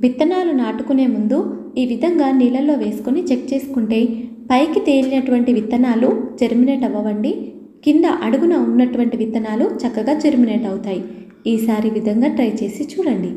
విత్తనాలు నాటుకునే ముందు ఈ విధంగా నీళ్ళల్లో వేసుకొని చెక్ చేసుకుంటే పైకి తేలినటువంటి విత్తనాలు జెర్మినేట్ అవ్వవండి. కింద అడుగున ఉన్నటువంటి విత్తనాలు చక్కగా జెర్మినేట్ అవుతాయి. ఈసారి విధంగా ట్రై చేసి చూడండి.